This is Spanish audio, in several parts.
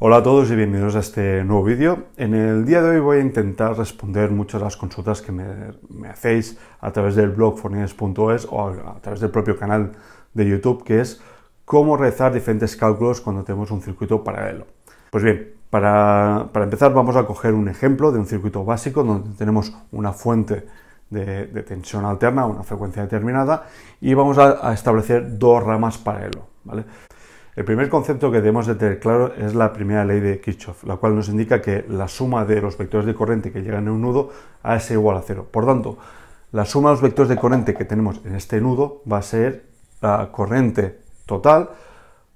Hola a todos y bienvenidos a este nuevo vídeo. En el día de hoy voy a intentar responder muchas de las consultas que me, hacéis a través del blog fornines.es o a, través del propio canal de YouTube, que es cómo realizar diferentes cálculos cuando tenemos un circuito paralelo. Pues bien, para, empezar vamos a coger un ejemplo de un circuito básico donde tenemos una fuente de, tensión alterna, una frecuencia determinada, y vamos a, a establecer dos ramas paralelo. ¿vale? El primer concepto que debemos de tener claro es la primera ley de Kirchhoff, la cual nos indica que la suma de los vectores de corriente que llegan en un nudo a es igual a cero. Por tanto, la suma de los vectores de corriente que tenemos en este nudo va a ser la corriente total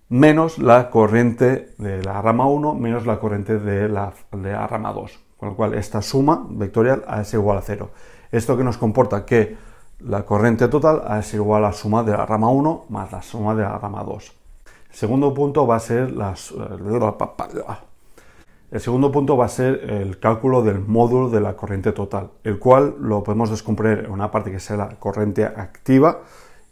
menos la corriente de la rama 1 menos la corriente de la, de la rama 2. Con lo cual, esta suma vectorial a es igual a cero. Esto que nos comporta que la corriente total a es igual a la suma de la rama 1 más la suma de la rama 2. El segundo punto va a ser las, el segundo punto va a ser el cálculo del módulo de la corriente total, el cual lo podemos descomponer en una parte que sea la corriente activa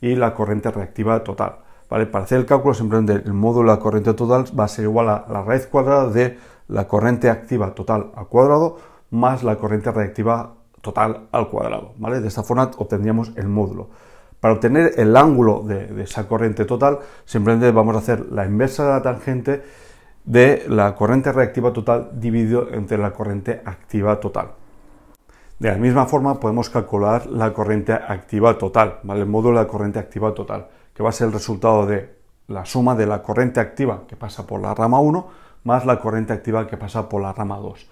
y la corriente reactiva total. ¿vale? Para hacer el cálculo simplemente el módulo de la corriente total va a ser igual a la raíz cuadrada de la corriente activa total al cuadrado más la corriente reactiva total al cuadrado. ¿vale? De esta forma obtendríamos el módulo. Para obtener el ángulo de, esa corriente total, simplemente vamos a hacer la inversa de la tangente de la corriente reactiva total dividido entre la corriente activa total. De la misma forma podemos calcular la corriente activa total, el módulo de la corriente activa total, que va a ser el resultado de la suma de la corriente activa que pasa por la rama 1 más la corriente activa que pasa por la rama 2.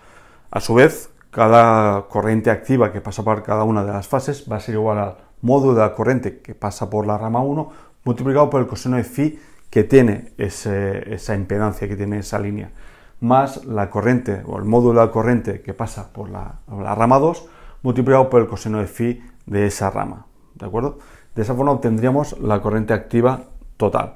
A su vez, cada corriente activa que pasa por cada una de las fases va a ser igual al módulo de la corriente que pasa por la rama 1 multiplicado por el coseno de phi que tiene esa impedancia, que tiene esa línea, más la corriente o el módulo de la corriente que pasa por la, rama 2 multiplicado por el coseno de phi de esa rama. ¿De acuerdo? De esa forma obtendríamos la corriente activa total.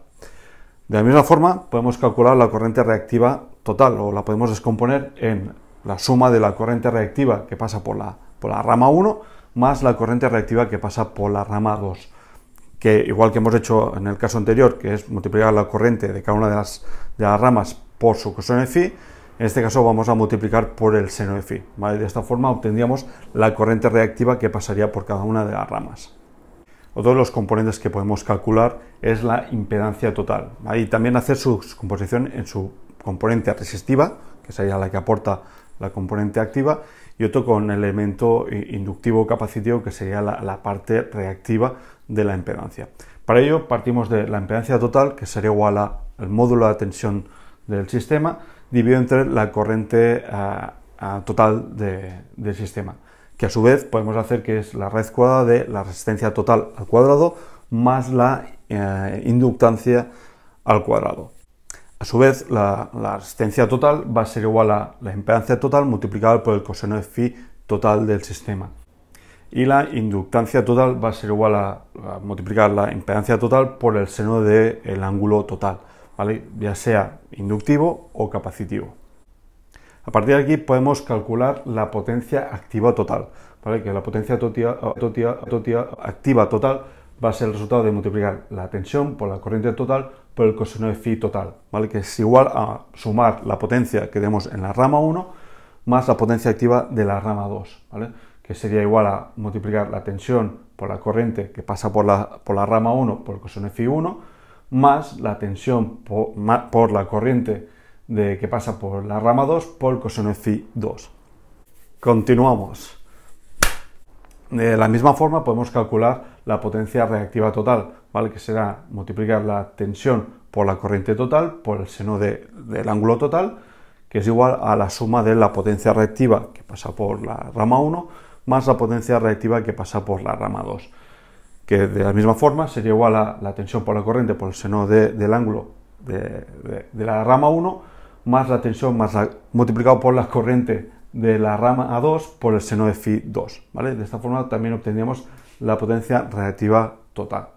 De la misma forma, podemos calcular la corriente reactiva total o la podemos descomponer en la suma de la corriente reactiva que pasa por la, por la rama 1 más la corriente reactiva que pasa por la rama 2, que igual que hemos hecho en el caso anterior, que es multiplicar la corriente de cada una de las, de las ramas por su coseno de phi, en este caso vamos a multiplicar por el seno de phi. De esta forma obtendríamos la corriente reactiva que pasaría por cada una de las ramas. Otro de los componentes que podemos calcular es la impedancia total. Y también hacer su composición en su componente resistiva, que sería la que aporta la componente activa, y otro con elemento inductivo capacitivo que sería la, parte reactiva de la impedancia. Para ello partimos de la impedancia total que sería igual al módulo de tensión del sistema dividido entre la corriente total del sistema que a su vez podemos hacer que es la raíz cuadrada de la resistencia total al cuadrado más la eh, inductancia al cuadrado. A su vez, la, resistencia total va a ser igual a la impedancia total multiplicada por el coseno de phi total del sistema. Y la inductancia total va a ser igual a, multiplicar la impedancia total por el seno del ángulo total, ¿vale? ya sea inductivo o capacitivo. A partir de aquí podemos calcular la potencia activa total, ¿vale? que la potencia activa total va a ser el resultado de multiplicar la tensión por la corriente total por el coseno de phi total, ¿vale? que es igual a sumar la potencia que tenemos en la rama 1 más la potencia activa de la rama 2, ¿vale? que sería igual a multiplicar la tensión por la corriente que pasa por la, por la rama 1 por el coseno de phi 1 más la tensión por, la corriente de, que pasa por la rama 2 por el coseno de phi 2. Continuamos. De la misma forma podemos calcular la potencia reactiva total, ¿vale? que será multiplicar la tensión por la corriente total por el seno del ángulo total, que es igual a la suma de la potencia reactiva que pasa por la rama 1 más la potencia reactiva que pasa por la rama 2, que de la misma forma sería igual a la tensión por la corriente por el seno del ángulo de, la rama 1 más la tensión más multiplicado por la corriente de la rama A2 por el seno de phi 2. ¿vale? De esta forma también obtendríamos la potencia reactiva total.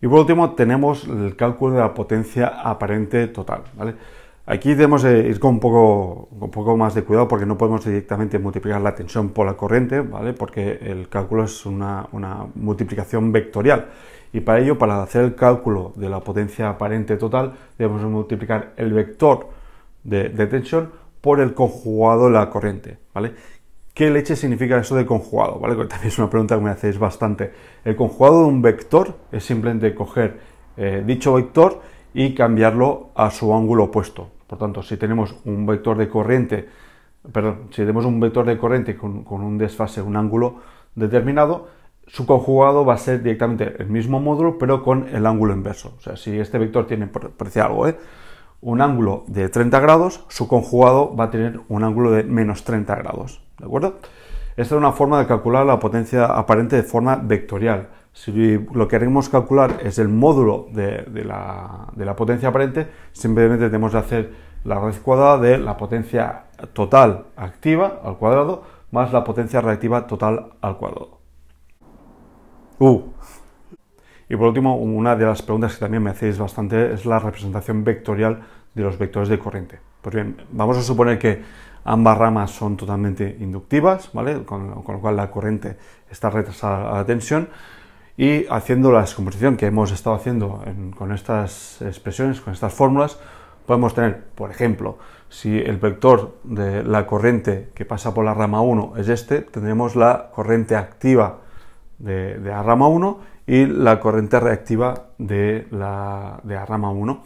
Y por último tenemos el cálculo de la potencia aparente total. ¿vale? Aquí debemos ir con un, poco, un poco más de cuidado porque no podemos directamente multiplicar la tensión por la corriente, ¿vale? porque el cálculo es una, una multiplicación vectorial. Y para ello, para hacer el cálculo de la potencia aparente total, debemos multiplicar el vector de, tensión por el conjugado de la corriente, ¿vale? ¿Qué leche significa eso de conjugado? ¿vale? También es una pregunta que me hacéis bastante. El conjugado de un vector es simplemente coger eh, dicho vector y cambiarlo a su ángulo opuesto. Por tanto, si tenemos un vector de corriente, perdón, si tenemos un vector de corriente con, con un desfase, un ángulo determinado, su conjugado va a ser directamente el mismo módulo, pero con el ángulo inverso. O sea, si este vector tiene, por algo, ¿eh? Un ángulo de 30 grados, su conjugado va a tener un ángulo de menos 30 grados. ¿De acuerdo? Esta es una forma de calcular la potencia aparente de forma vectorial. Si lo que queremos calcular es el módulo de, la, de la potencia aparente, simplemente tenemos que hacer la raíz cuadrada de la potencia total activa al cuadrado más la potencia reactiva total al cuadrado. Uh. Y por último, una de las preguntas que también me hacéis bastante es la representación vectorial de los vectores de corriente. Pues bien, vamos a suponer que ambas ramas son totalmente inductivas, ¿vale? Con, lo cual la corriente está retrasada a la tensión y haciendo la descomposición que hemos estado haciendo con estas expresiones, con estas fórmulas, podemos tener, por ejemplo, si el vector de la corriente que pasa por la rama 1 es este, tendremos la corriente activa de, la rama 1 y la corriente reactiva de la, de la rama 1.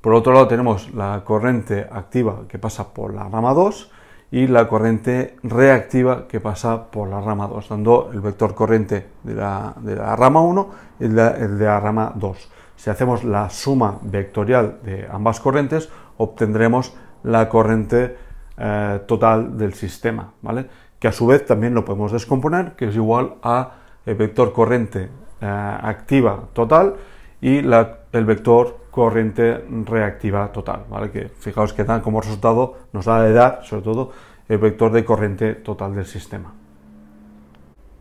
Por otro lado tenemos la corriente activa que pasa por la rama 2 y la corriente reactiva que pasa por la rama 2, dando el vector corriente de la, de la rama 1 y el de, la rama 2. Si hacemos la suma vectorial de ambas corrientes, obtendremos la corriente eh, total del sistema, ¿vale? que a su vez también lo podemos descomponer, que es igual a el vector corriente eh, activa total y el vector corriente reactiva total, ¿vale? Que fijaos que dan como resultado, nos da de dar, sobre todo, el vector de corriente total del sistema.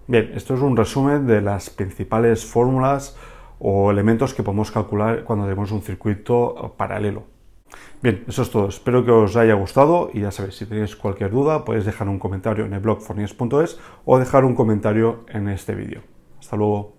Bien, esto es un resumen de las principales fórmulas o elementos que podemos calcular cuando tenemos un circuito paralelo. Bien, eso es todo. Espero que os haya gustado y ya sabéis, si tenéis cualquier duda podéis dejar un comentario en el blog fornies.es o dejar un comentario en este vídeo. Hasta luego.